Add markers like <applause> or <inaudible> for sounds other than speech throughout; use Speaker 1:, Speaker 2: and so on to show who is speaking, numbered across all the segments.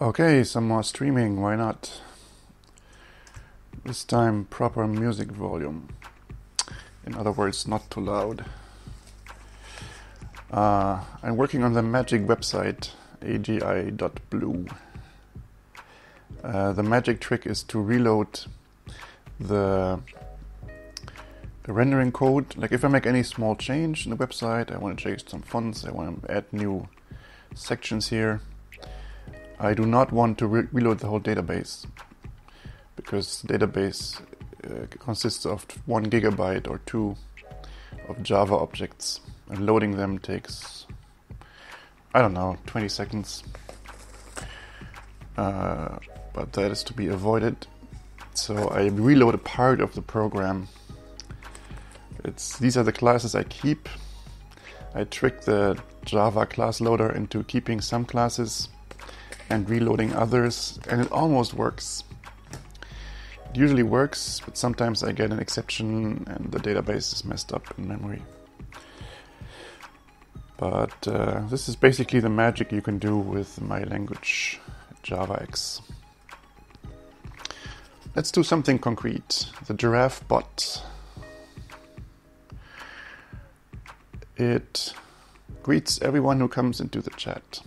Speaker 1: Okay, some more streaming, why not? This time proper music volume. In other words, not too loud. Uh, I'm working on the magic website agi.blue. Uh, the magic trick is to reload the, the rendering code. Like if I make any small change in the website, I want to change some fonts, I want to add new sections here. I do not want to re- reload the whole database because the database uh, consists of one gigabyte or two of Java objects, and loading them takes, I don't know, 20 seconds. Uh, but that is to be avoided. So I reload a part of the program. It's these are the classes I keep. I trick the Java class loader into keeping some classes and reloading others, and it almost works. It usually works, but sometimes I get an exception and the database is messed up in memory. But uh, this is basically the magic you can do with my language, JavaX. Let's do something concrete. The giraffe bot. It greets everyone who comes into the chat.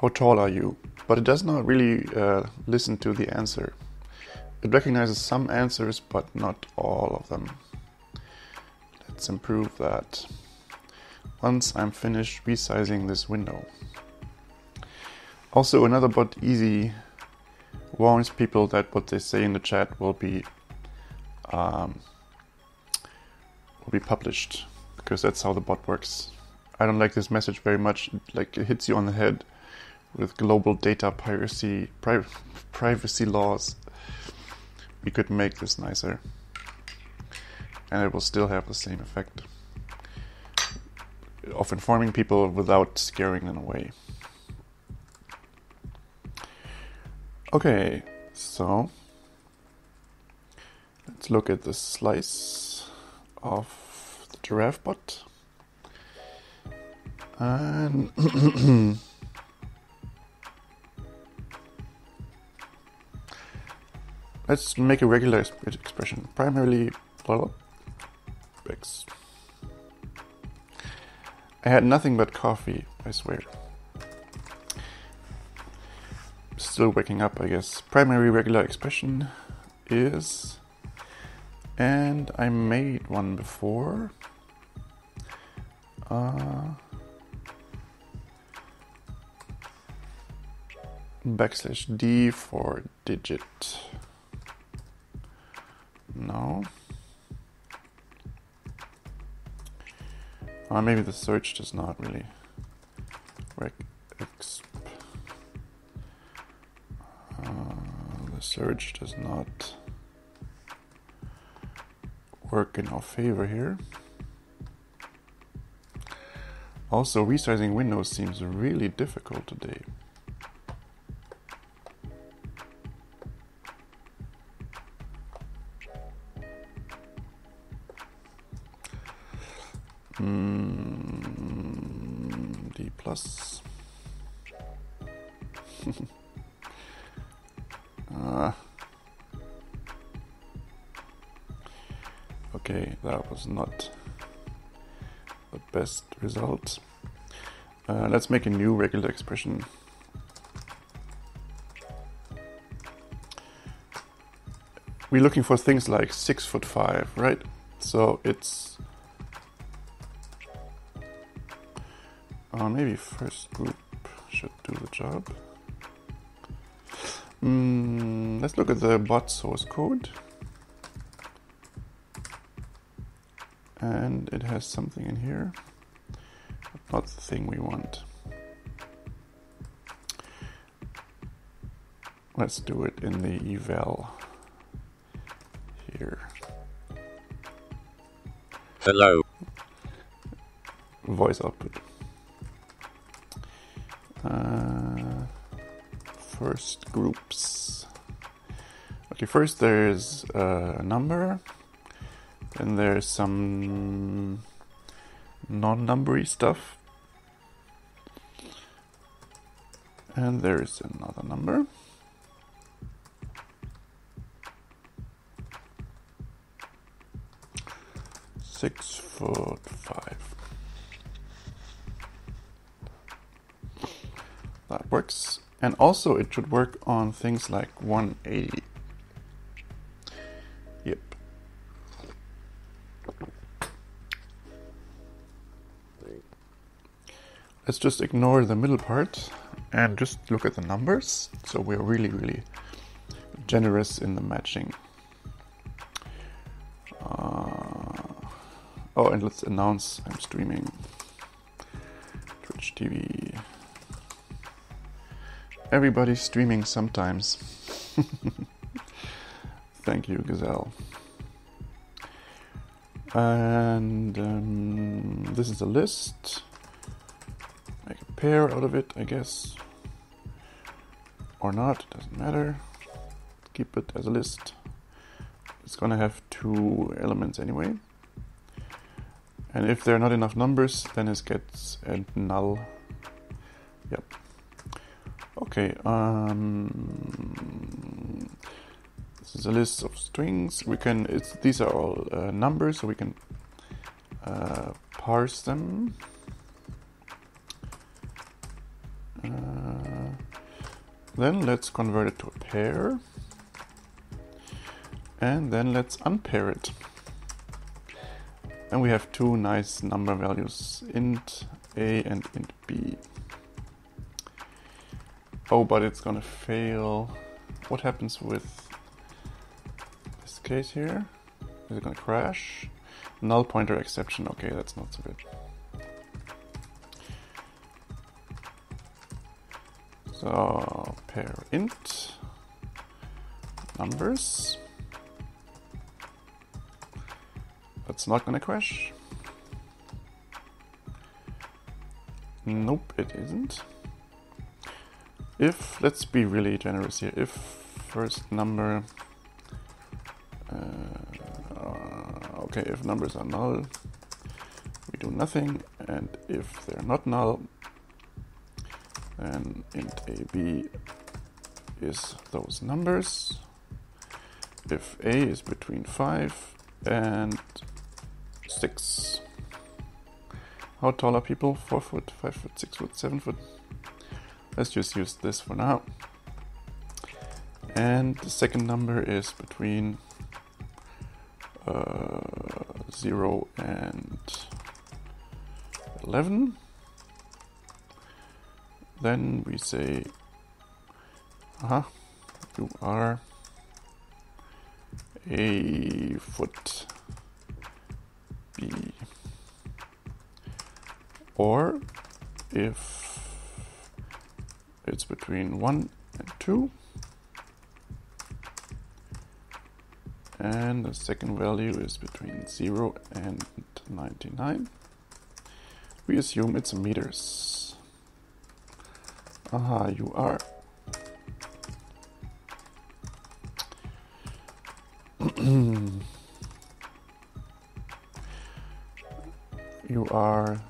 Speaker 1: How tall are you? But it does not really uh, listen to the answer. It recognizes some answers, but not all of them. Let's improve that. Once I'm finished resizing this window. Also, another bot easy warns people that what they say in the chat will be um, will be published because that's how the bot works. I don't like this message very much. Like it hits you on the head with global data piracy pri- privacy laws. We could make this nicer, and it will still have the same effect of informing people without scaring them away. Okay, so let's look at the slice of the giraffe bot. And <clears throat> <coughs> Let's make a regular expression. Primarily, X. I had nothing but coffee, I swear. Still waking up, I guess. Primary regular expression is. And I made one before. Uh, backslash D for digit. No. Or maybe the search does not really work. Uh, the search does not work in our favor here. Also, resizing windows seems really difficult today. Was not the best result. Uh, let's make a new regular expression. We're looking for things like six foot five, right? So it's Uh, maybe first group should do the job. Mm, let's look at the bot source code. And it has something in here, but not the thing we want. Let's do it in the eval here.
Speaker 2: Hello.
Speaker 1: Voice output. Uh, first groups. Okay, first there's a number, then there's some non-numbery stuff. And there is another number. Six foot five. That works. And also it should work on things like 180. Let's just ignore the middle part and just look at the numbers. So we're really, really generous in the matching. Uh, oh, and let's announce I'm streaming Twitch TV. Everybody's streaming sometimes. <laughs> Thank you, Gazelle. And um, this is a list. Pair out of it, I guess. Or not, doesn't matter. Keep it as a list. It's gonna have two elements anyway. And if there are not enough numbers, then it gets a null. Yep. Okay, um, this is a list of strings. We can, it's, these are all uh, numbers, so we can uh, parse them. Uh, then let's convert it to a pair. And then let's unpair it. And we have two nice number values, int a and int b. Oh, but it's gonna fail. What happens with this case here? Is it gonna crash? Null pointer exception. Okay, that's not so good. So pair int numbers. That's not gonna crash. Nope, it isn't if, let's be really generous here, if first number, uh, okay, if numbers are null, we do nothing, and if they're not null, then int ab is those numbers. If a is between 5 and 6. How tall are people? 4 foot, 5 foot, 6 foot, 7 foot? Let's just use this for now. And the second number is between uh, 0 and 11. Then we say, uh -huh, you are a foot B. Or if it's between 1 and 2. And the second value is between 0 and 99. We assume it's meters. Aha, you are. <clears throat> you are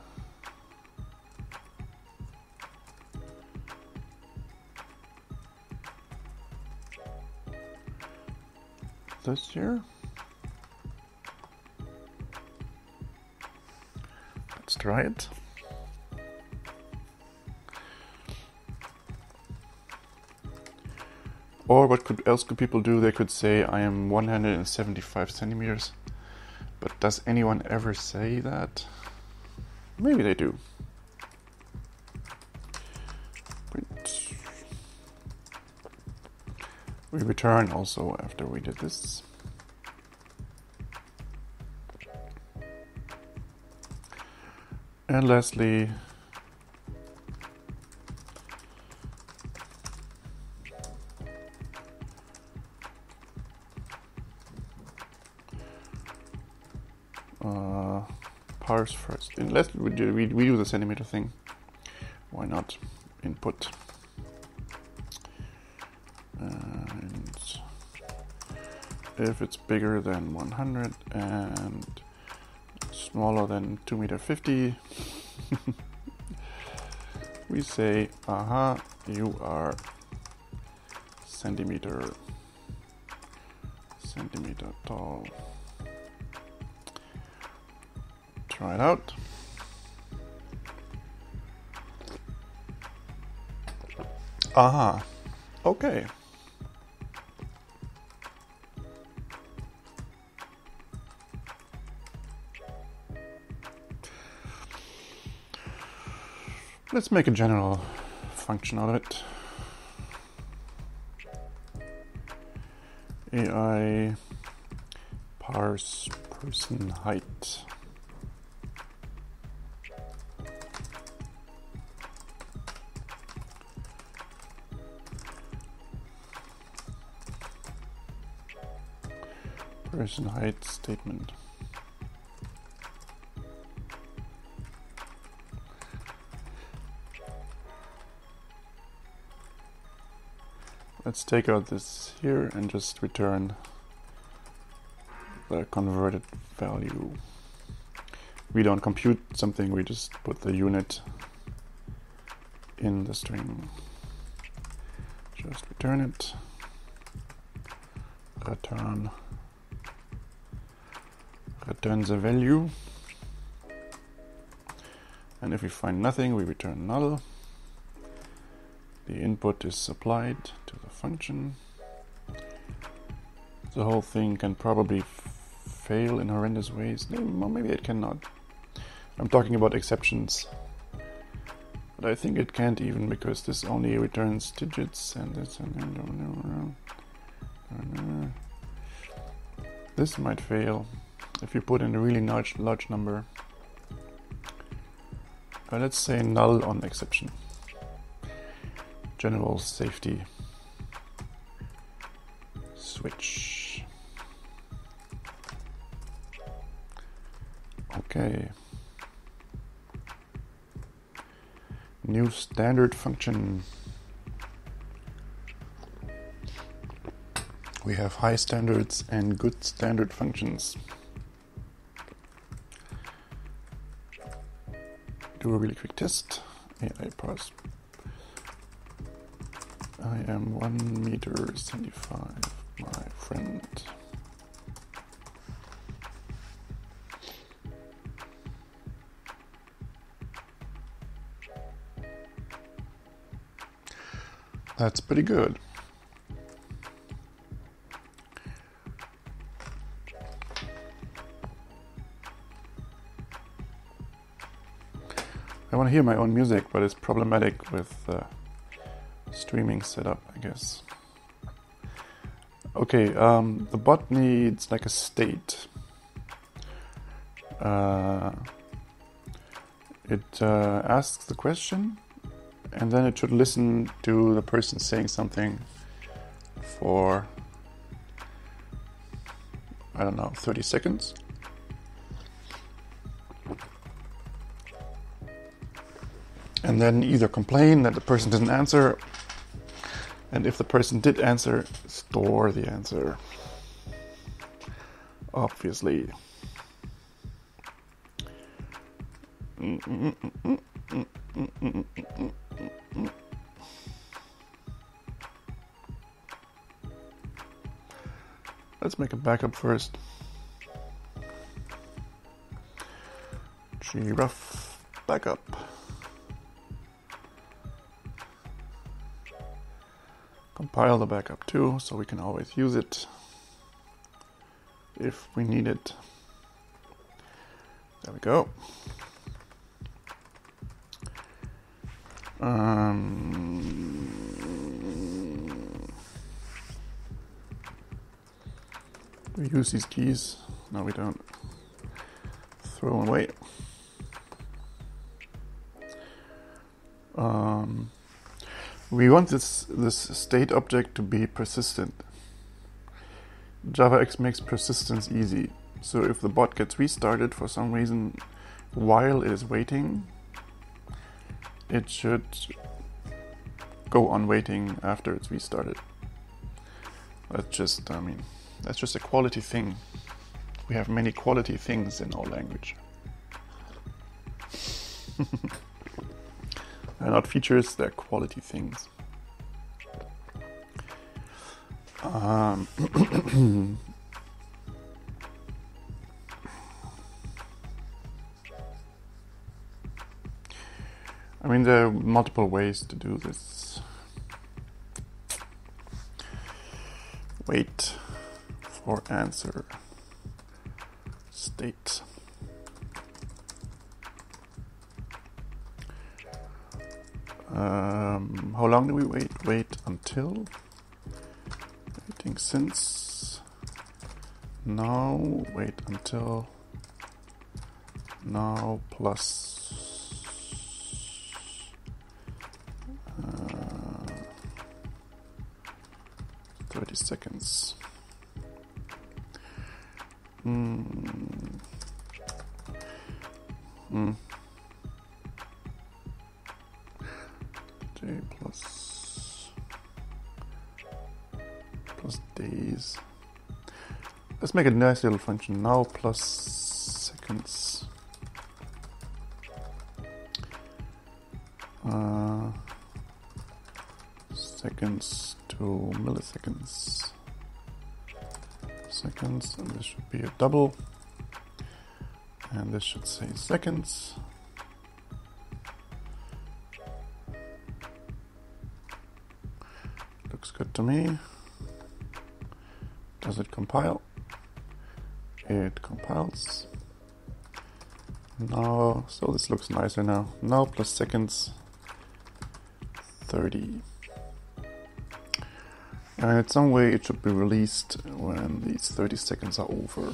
Speaker 1: this year. Let's try it. Or what could else could people do? They could say I am 175 centimeters. But does anyone ever say that? Maybe they do. We return also after we did this. And lastly, let's we do, the centimeter thing. Why not? Input. if it's bigger than 100 and smaller than 2 meter 50, <laughs> we say, aha, you are centimeter centimeter tall. Try it out. Aha. Okay. Let's make a general function out of it. AI parse person height. Person height statement. Let's take out this here and just return the converted value. We don't compute something, we just put the unit in the string. Just return it. Return. Return the value. And if we find nothing, we return null. The input is supplied to the function. The whole thing can probably fail in horrendous ways. Well, maybe it cannot. I'm talking about exceptions. But I think it can't even because this only returns digits and this. This might fail if you put in a really large, large number. Uh, let's say null on exception general safety switch. Okay. New standard function. We have high standards and good standard functions. Do a really quick test. AI parse I am one meter seventy-five, my friend. That's pretty good. To hear my own music, but it's problematic with uh, streaming setup, I guess. Okay, um, the bot needs like a state. Uh, it uh, asks the question, and then it should listen to the person saying something for, I don't know, 30 seconds. And then either complain that the person didn't answer and if the person did answer, store the answer. Obviously. Let's make a backup first. Rough backup. Compile the backup too, so we can always use it if we need it. There we go. Um, we use these keys? No, we don't. Throw them away. Um, we want this, this state object to be persistent. JavaX makes persistence easy. So if the bot gets restarted for some reason while it is waiting, it should go on waiting after it's restarted. That's just, I mean, that's just a quality thing. We have many quality things in our language. <laughs> they're not features, they're quality things. Um, <coughs> I mean, there are multiple ways to do this. Wait for answer Um, how long do we wait? Wait until waiting since now. Wait until now plus uh, 30 seconds. Hmm. Hmm. Make a nice little function now plus seconds. Uh, seconds to milliseconds. Seconds, and this should be a double. And this should say seconds. Looks good to me. Does it compile? It compiles. Now, so this looks nicer now. Now plus seconds 30. And in some way it should be released when these 30 seconds are over.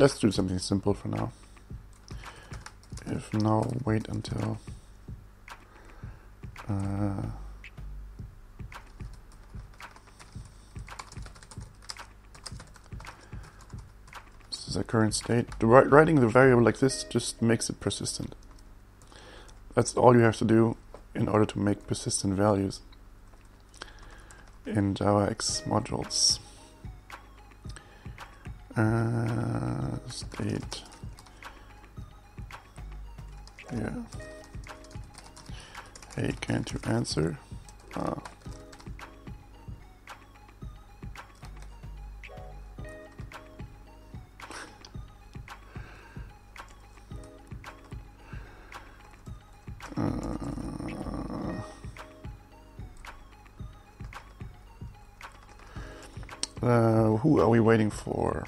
Speaker 1: Let's, do something simple for now. If now wait until uh, this is a current state. The, writing the variable like this just makes it persistent. That's all you have to do in order to make persistent values in JavaX modules. Uh, state. Yeah. Hey, can't you answer? Uh, uh, who are we waiting for?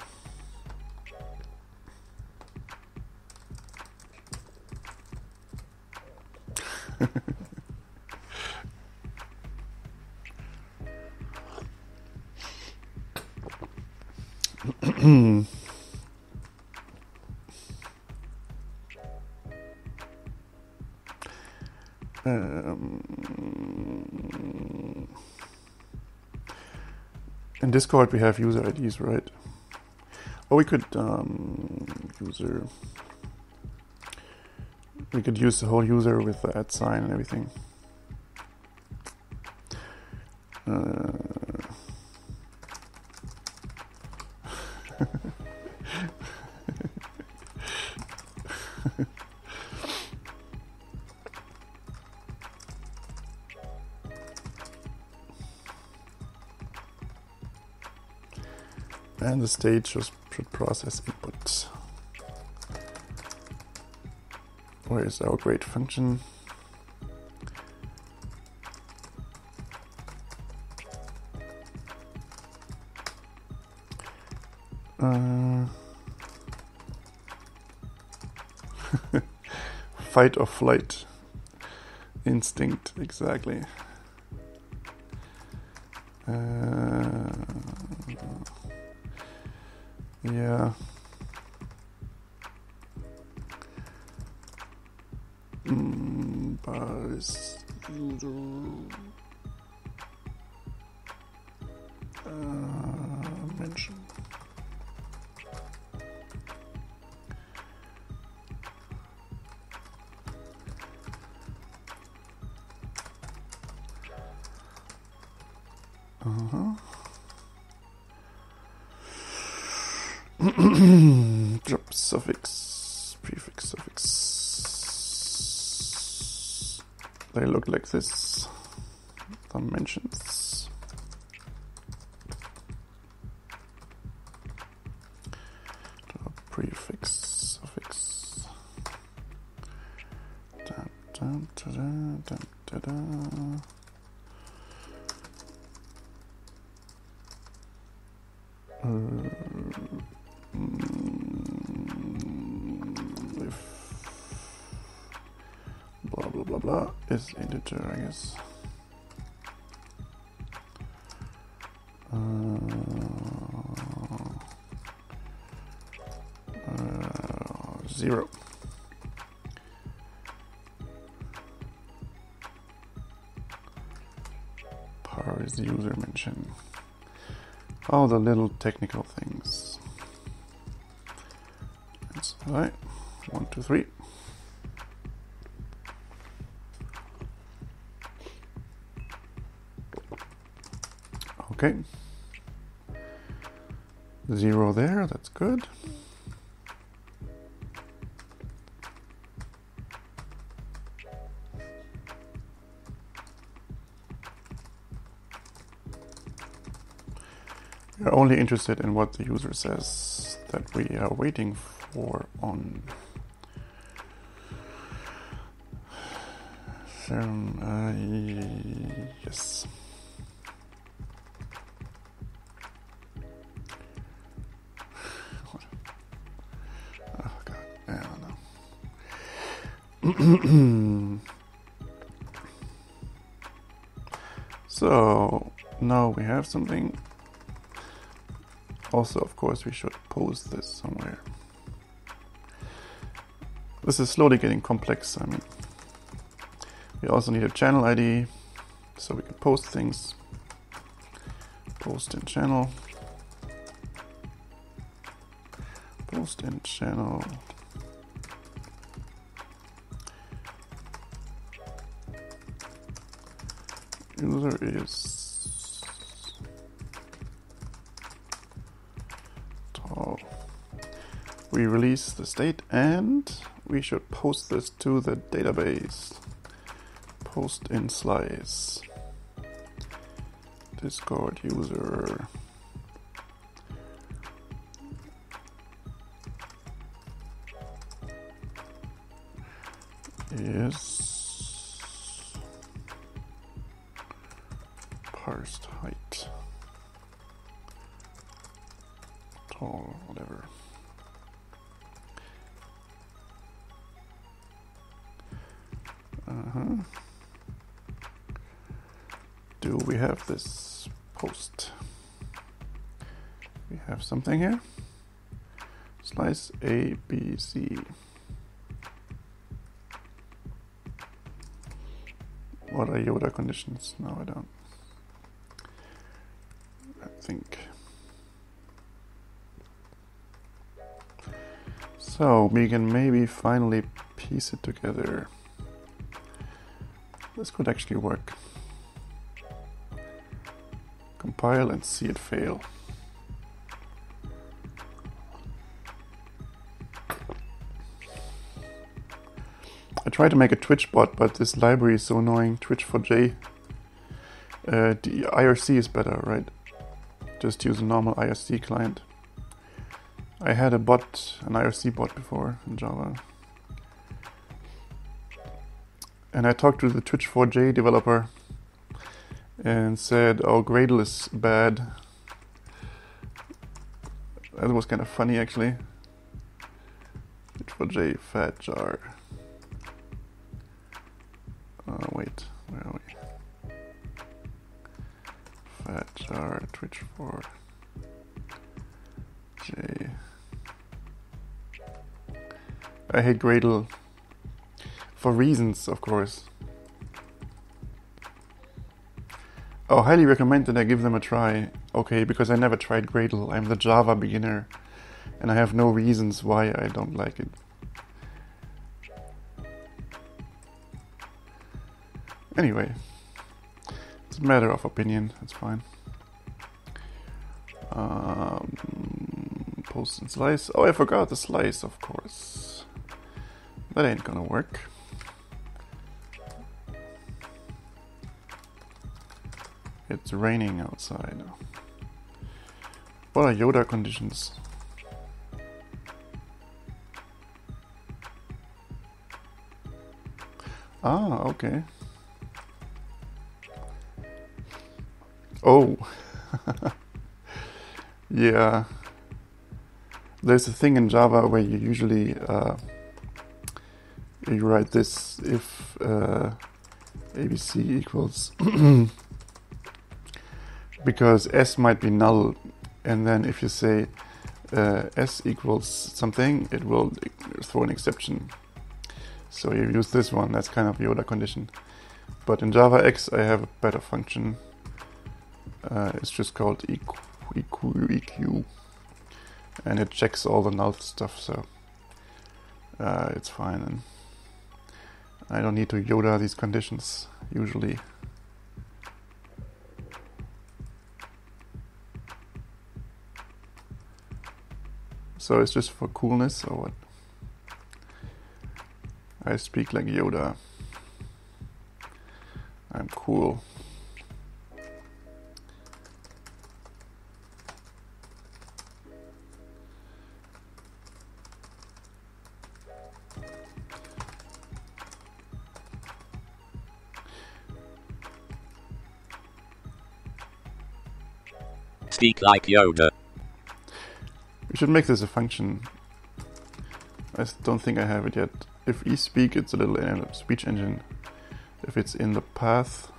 Speaker 1: Discord, we have user IDs, right? Or we could um, user. We could use the whole user with the at sign and everything. Uh, should, should process input. Where is our great function? Uh, <laughs> fight or flight instinct, exactly. Yeah. Mm, parse user. This. Uh, zero. Parse user mention. All the little technical things. That's right. One, two, three. Okay. Zero there, that's good. We are only interested in what the user says that we are waiting for on um, uh, yes. <clears throat> so now we have something. Also, of course, we should post this somewhere. This is slowly getting complex. I mean, we also need a channel ID so we can post things. Post in channel. Post in channel. User is tall. We release the state and we should post this to the database. Post in slice. Discord user. Is parsed height. Tall, whatever. Uh-huh. Do we have this post? We have something here. Slice A, B, C. What are Yoda conditions? No, I don't. Think. So we can maybe finally piece it together. This could actually work. Compile and see it fail. I tried to make a Twitch bot, but this library is so annoying. Twitch4j. Uh, the IRC is better, right? Just use a normal IRC client. I had a bot, an IRC bot before in Java. And I talked to the Twitch4j developer and said, oh, Gradle is bad. That was kind of funny actually. Twitch4j fat jar. Fat jar, Twitch4j. I hate Gradle for reasons, of course. Oh, highly recommend that I give them a try. Okay, because I never tried Gradle. I'm the Java beginner, and I have no reasons why I don't like it. Anyway, it's a matter of opinion. It's fine. Um, post and slice. Oh, I forgot the slice, of course. That ain't gonna work. It's raining outside. What are Yoda conditions? Ah, okay. Oh. <laughs> yeah. There's a thing in Java where you usually uh, you write this if uh, abc equals <clears throat> because s might be null and then if you say uh, s equals something it will throw an exception so you use this one that's kind of Yoda condition but in Java X I have a better function uh, it's just called eq, eq, eq and it checks all the null stuff so uh, it's fine and I don't need to Yoda these conditions usually So it's just for coolness or what? I speak like Yoda. I'm cool.
Speaker 2: Speak like Yoda.
Speaker 1: We should make this a function. I don't think I have it yet. If eSpeak, it's a little speech engine. If it's in the path,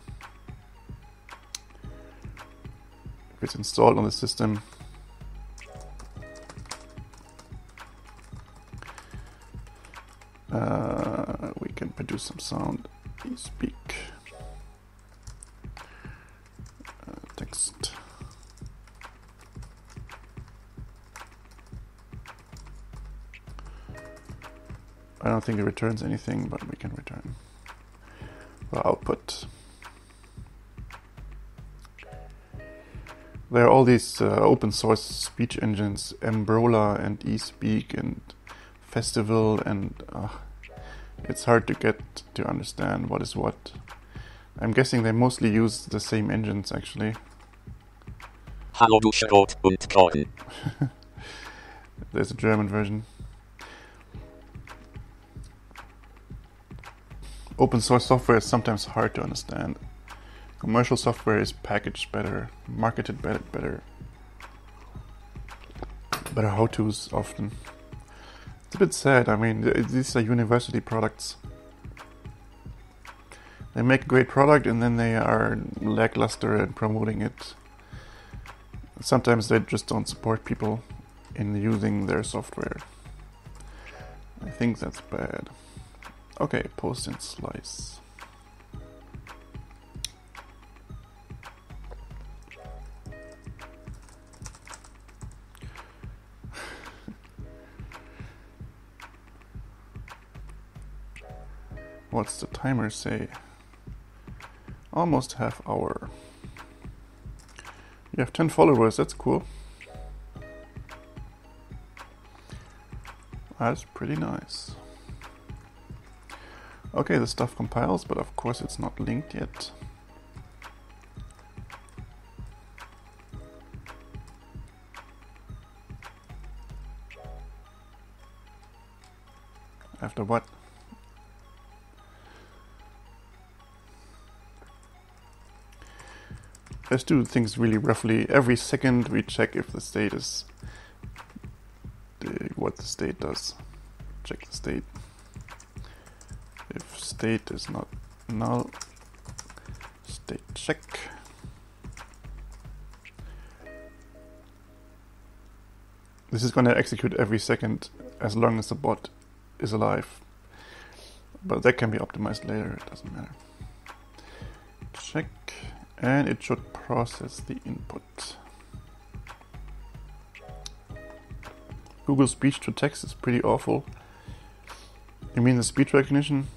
Speaker 1: if it's installed on the system, uh, we can produce some sound. eSpeak. Don't think it returns anything, but we can return the output. There are all these uh, open source speech engines, MBROLA and eSpeak and Festival, and uh, it's hard to get to understand what is what. I'm guessing they mostly use the same engines actually.
Speaker 2: Hallo du Schrot und Korn.
Speaker 1: There's a German version. Open source software is sometimes hard to understand. Commercial software is packaged better, marketed better, better, better how-tos often. It's a bit sad. I mean, these are university products. They make a great product and then they are lackluster at promoting it. Sometimes they just don't support people in using their software. I think that's bad. Okay, post and slice. <laughs> What's the timer say? Almost half hour. You have 10 followers, that's cool. That's pretty nice. Okay, the stuff compiles, but of course it's not linked yet. After what? Let's do things really roughly. Every second we check if the state is what the state does. Check the state if state is not null, state check. This is going to execute every second as long as the bot is alive. But that can be optimized later, it doesn't matter. Check, and it should process the input. Google speech to text is pretty awful. You mean the speech recognition?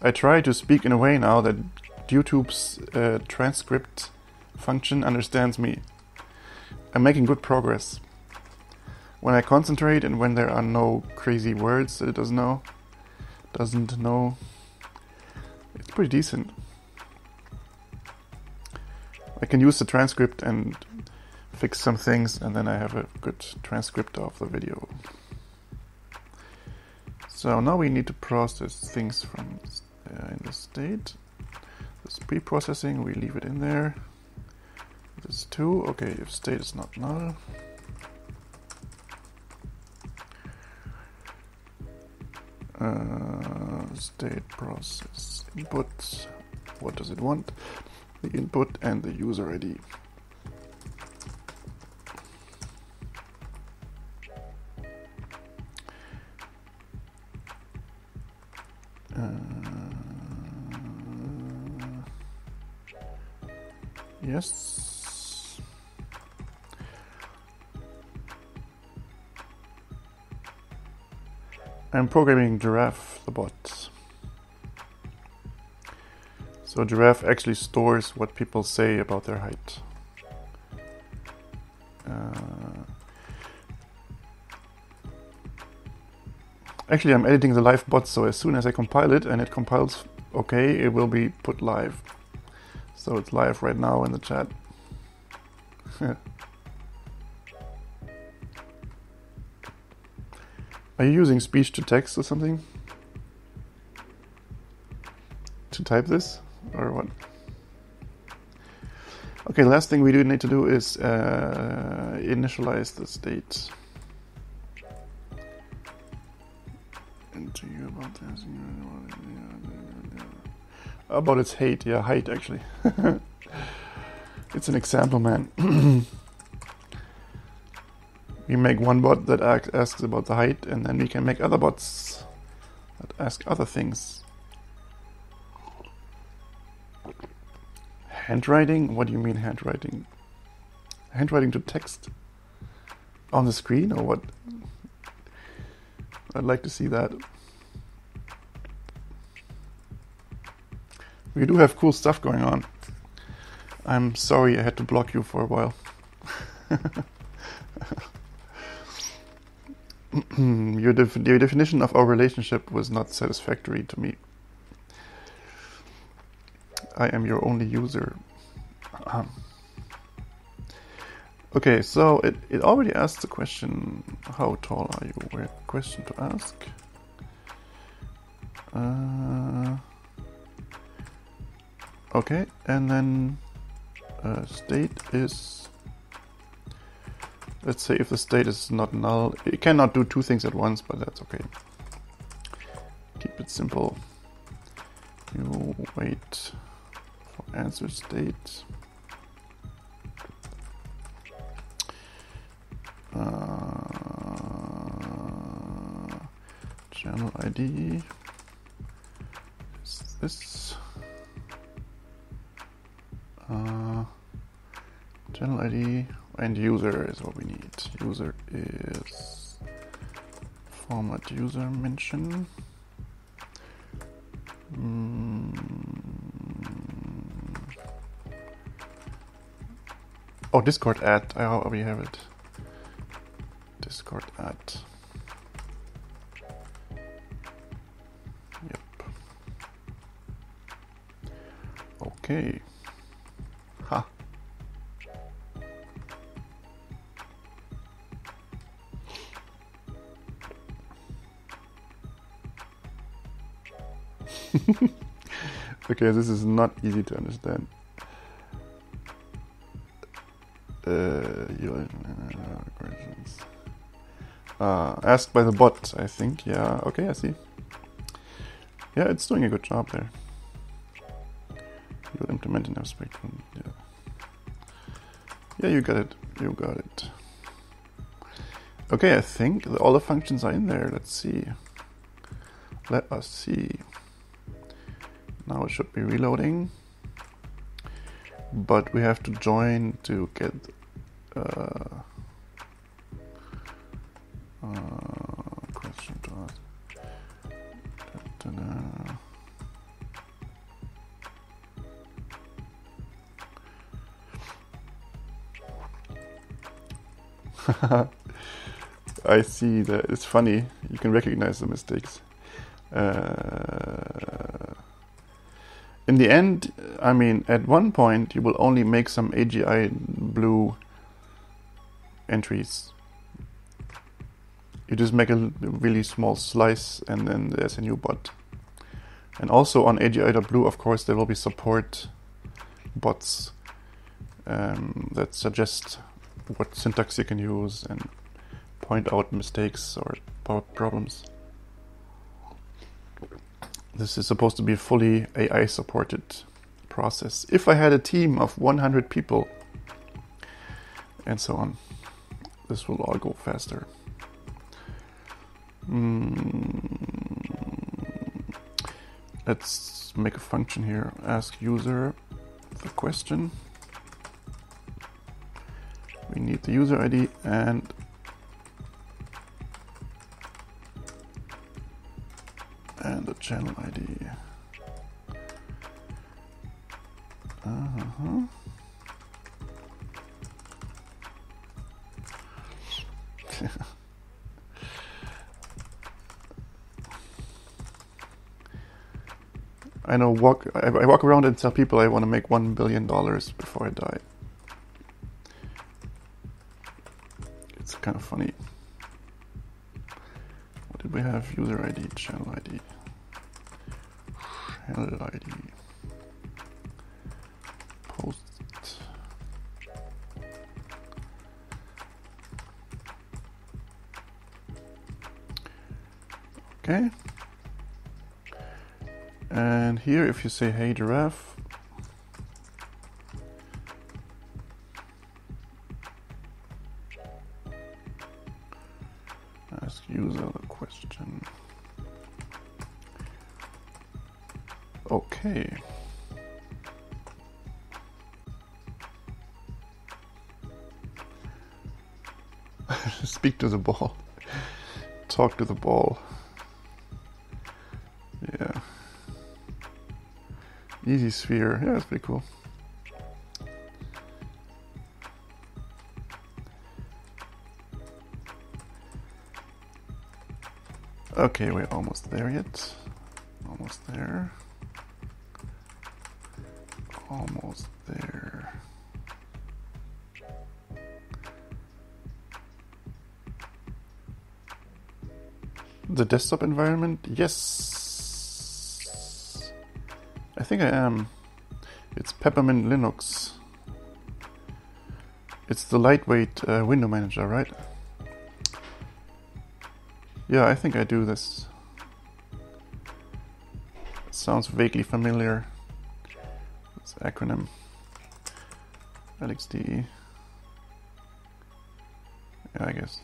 Speaker 1: I try to speak in a way now that YouTube's uh, transcript function understands me. I'm making good progress. When I concentrate and when there are no crazy words that it doesn't know, doesn't know, it's pretty decent. I can use the transcript and fix some things, and then I have a good transcript of the video. So now we need to process things from in the state. This pre-processing, we leave it in there. This too. Okay, if state is not null. Uh, state process input. What does it want? The input and the user ID. I'm programming Giraffe, the bot. So Giraffe actually stores what people say about their height. Uh, actually, I'm editing the live bot, so as soon as I compile it and it compiles okay, it will be put live. So it's live right now in the chat. <laughs> Are you using speech to text or something? To type this? Or what? Okay, last thing we do need to do is uh, initialize the state. About its hate, yeah, height actually. <laughs> it's an example, man. <clears throat> we make one bot that asks about the height, and then we can make other bots that ask other things. Handwriting? What do you mean handwriting? Handwriting to text on the screen or what? I'd like to see that. We do have cool stuff going on. I'm sorry I had to block you for a while. <laughs> <clears throat> your, def your definition of our relationship was not satisfactory to me. I am your only user. Um, okay, so it, it already asked the question, how tall are you? Where question to ask. Uh, okay, and then uh, state is, let's say if the state is not null, it cannot do two things at once, but that's okay. Keep it simple. You wait for answer state. Uh, channel ID is this. Uh, channel ID and user is what we need. User is format user mention. Mm. Oh, Discord ad. I already have it. Okay, this is not easy to understand. Uh. Uh, asked by the bot, I think. Yeah, okay, I see. Yeah, it's doing a good job there. You'll implement enough spectrum. Yeah. Yeah, you got it. You got it. Okay, I think all the functions are in there. Let's see. Let us see. Now it should be reloading. But we have to join to get uh, uh, question to ask. Da, da, da. I see that it's funny. You can recognize the mistakes. Uh, in the end, I mean, at one point you will only make some AGI blue entries. You just make a really small slice and then there's a new bot. And also on AGI.blue, of course, there will be support bots um, that suggest what syntax you can use and point out mistakes or problems. This is supposed to be a fully AI supported process. If I had a team of 100 people and so on, this will all go faster. Mm. Let's make a function here. Ask user the question. We need the user ID and and the channel ID. Uh-huh. <laughs> I know walk I, I walk around and tell people I want to make one billion dollars before I die. It's kind of funny. What did we have? User ID, channel ID. ID. Post. Okay. And here, if you say, hey, giraffe, the ball. Talk to the ball. Yeah. Easy sphere. Yeah, that's pretty cool. Okay, we're almost there yet. Almost there. Almost there. The desktop environment? Yes. I think I am. It's Peppermint Linux. It's the lightweight uh, window manager, right? Yeah, I think I do this. Sounds vaguely familiar. It's acronym. LXDE. Yeah, I guess.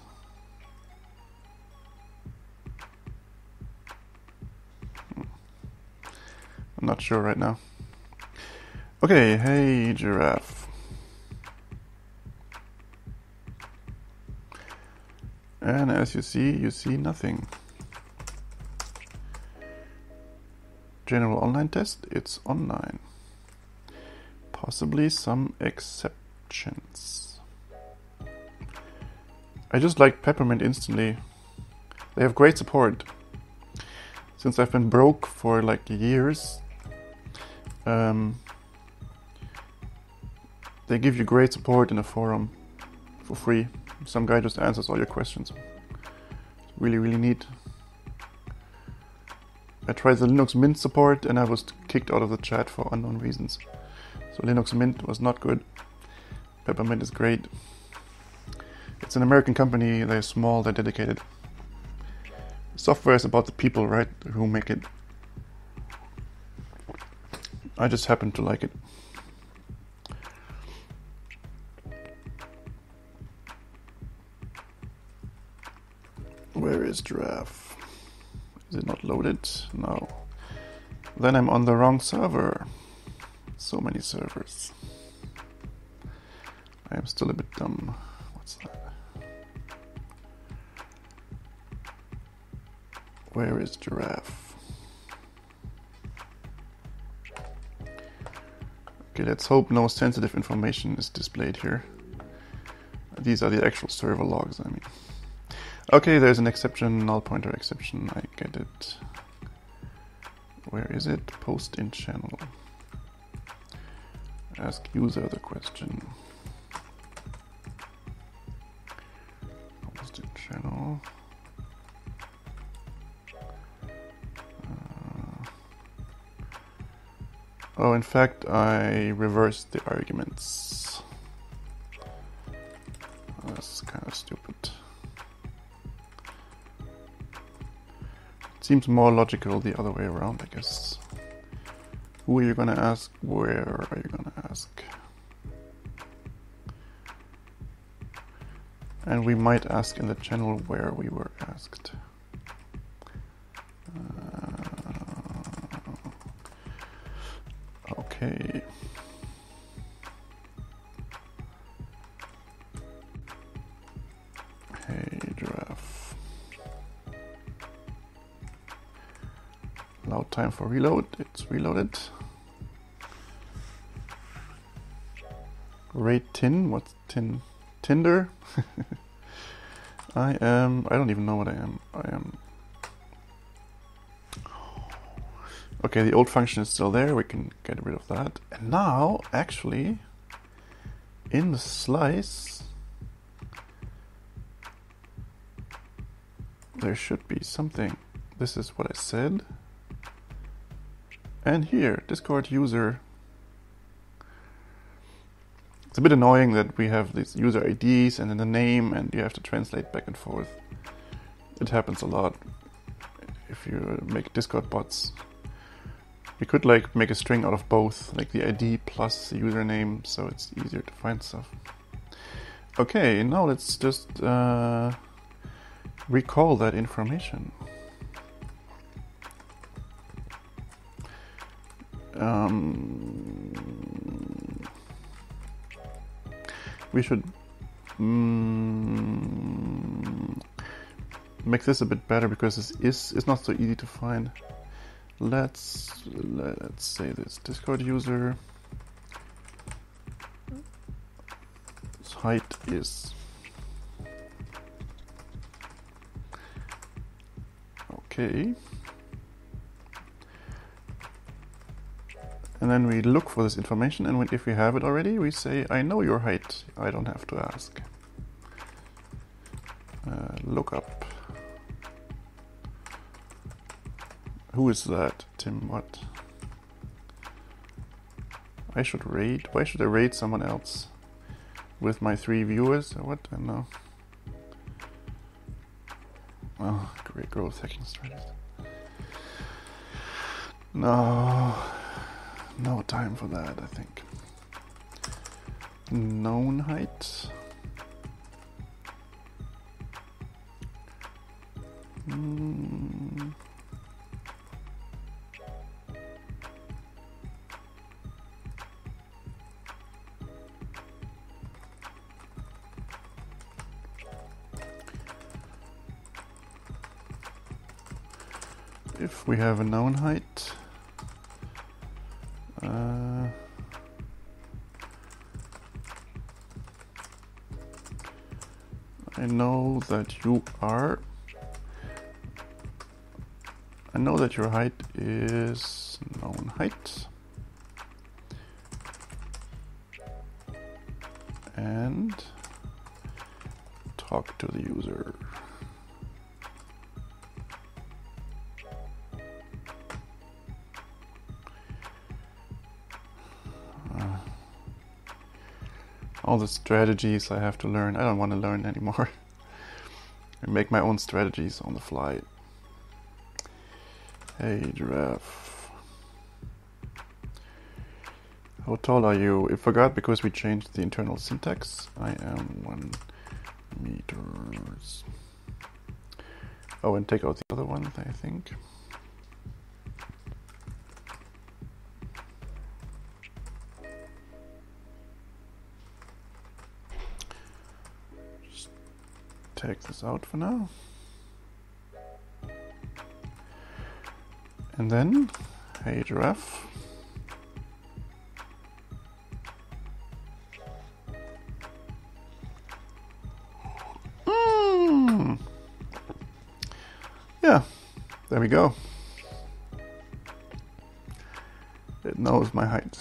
Speaker 1: I'm not sure right now. Okay, hey giraffe. And as you see, you see nothing. General online test, it's online. Possibly some exceptions. I just like Peppermint instantly. They have great support. Since I've been broke for like years, um, they give you great support in a forum for free some guy just answers all your questions. It's really, really neat. I tried the Linux Mint support and I was kicked out of the chat for unknown reasons. So Linux Mint was not good. Peppermint is great. It's an American company, they're small, they're dedicated. Software is about the people, right, who make it. I just happen to like it. Where is giraffe? Is it not loaded? No. Then I'm on the wrong server. So many servers. I am still a bit dumb. What's that? Where is giraffe? Okay, let's hope no sensitive information is displayed here. These are the actual server logs, I mean. Okay, there's an exception, null pointer exception, I get it. Where is it? Post in channel. Ask user the question. Post in channel. Oh, in fact, I reversed the arguments. That's kind of stupid. It Seems more logical the other way around, I guess. Who are you gonna ask? Where are you gonna ask? And we might ask in the channel where we were asked. Uh, okay. Hey, giraffe. Allow time for reload. It's reloaded. Rate tin. What's tin? Tinder. <laughs> I am. I don't even know what I am. I am. Okay, the old function is still there. We can get rid of that. And now, actually, in the slice, there should be something. This is what I said. And here, Discord user. It's a bit annoying that we have these user IDs and then the name, and you have to translate back and forth. It happens a lot if you make Discord bots. We could like make a string out of both, like the ID plus the username, so it's easier to find stuff. Okay, now let's just uh, recall that information. Um, we should mm, make this a bit better because this is it's not so easy to find. Let's let's say this Discord user height is okay. And then we look for this information, and if we have it already, we say, I know your height. I don't have to ask. Uh, look Who is that? Tim what? I should rate. Why should I rate someone else? With my three viewers what? I don't know. Oh, great growth hacking strategies. No. No time for that, I think. Known height. Have a known height, uh, I know that you are. I know that your height is known height. And talk to the user. All the strategies I have to learn. I don't want to learn anymore. <laughs> I make my own strategies on the fly. Hey, giraffe. How tall are you? I forgot because we changed the internal syntax. I am one meters. Oh, and take out the other one, I think. take this out for now. And then, hey giraffe. Mm. Yeah, there we go. It knows my height.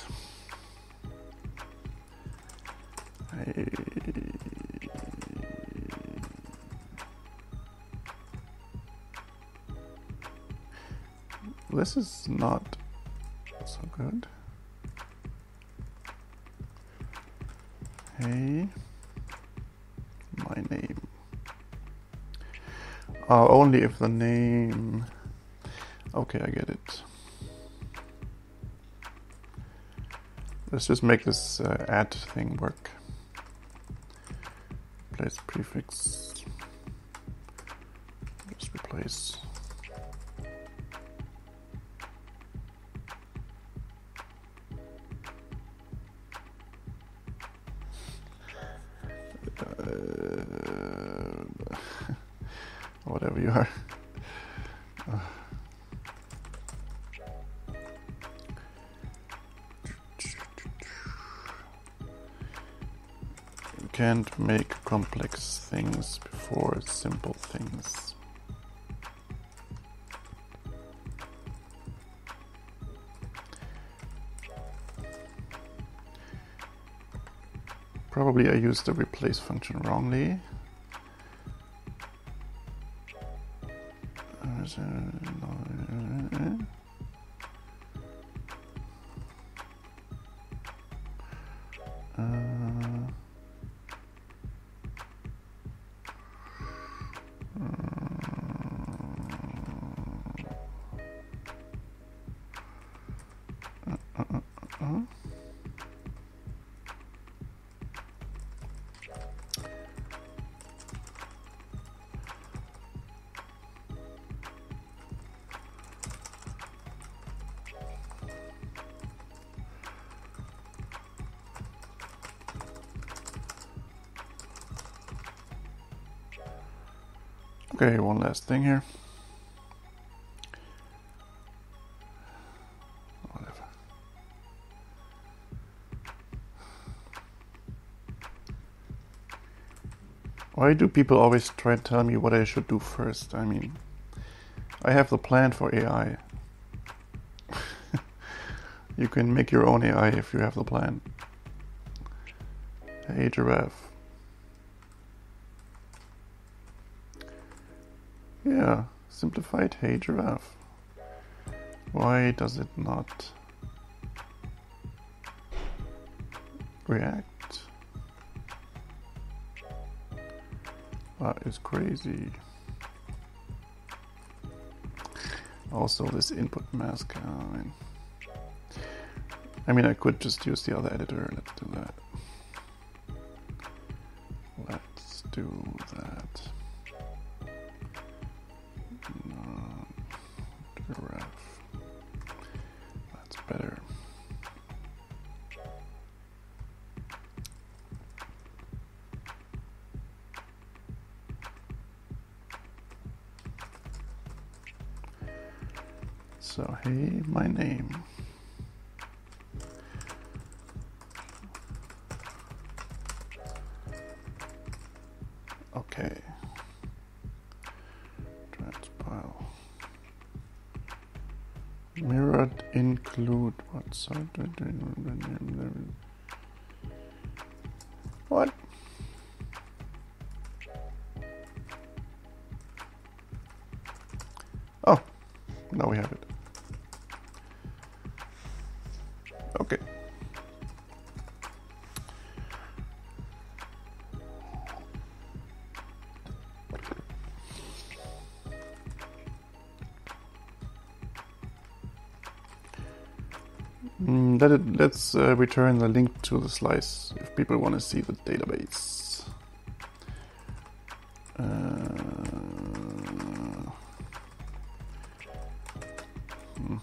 Speaker 1: This is not so good. Hey, my name. Uh, only if the name. Okay, I get it. Let's just make this uh, add thing work. Place prefix. Just replace. Uh, whatever you are. You can't make complex things before simple things. Probably I used the replace function wrongly. Uh, last thing here. Whatever. Why do people always try to tell me what I should do first? I mean, I have the plan for AI. <laughs> you can make your own AI if you have the plan. Hey, giraffe. Yeah, simplified hey giraffe. Why does it not react? That is crazy. Also, this input mask. Uh, I mean, I mean, I could just use the other editor. Let's do that. Let's do that. Better. So, hey, my name. Include let it, let's uh, return the link to the slice if people want to see the database. Uh, hmm.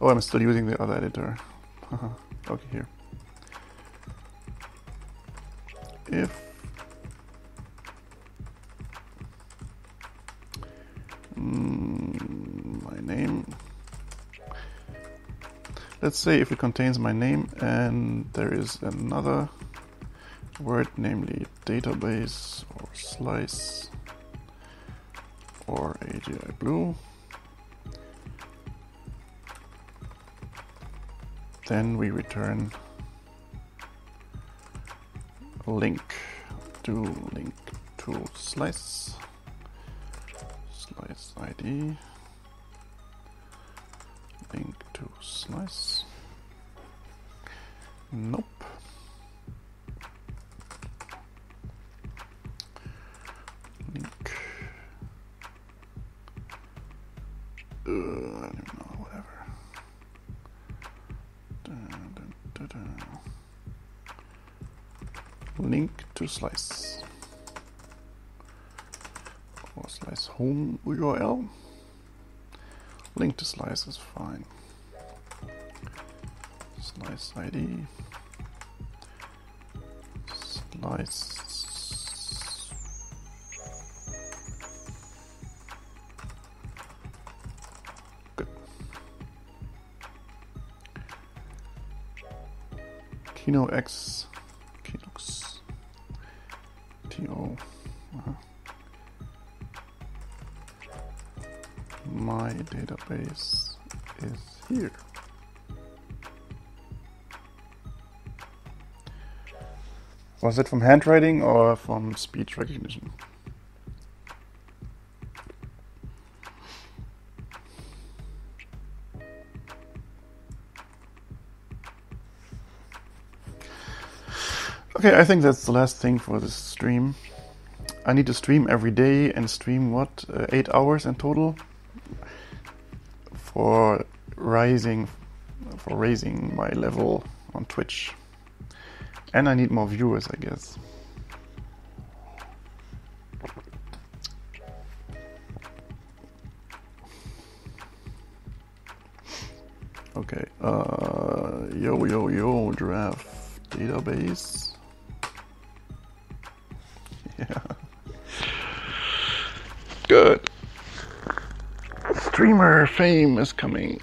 Speaker 1: Oh, I'm still using the other editor. <laughs> okay, here. If let's say if it contains my name and there is another word, namely database or slice, or AGI Blue. Then we return link to link to slice slice ID link to slice URL link to slice is fine. Slice ID slice. Good. Kino X is here Was it from handwriting or from speech recognition? Okay, I think that's the last thing for this stream. I need to stream every day and stream what? Uh, eight hours in total for rising, for raising my level on Twitch. And I need more viewers, I guess. Okay, uh, yo, yo, yo, draft database. Fame is coming.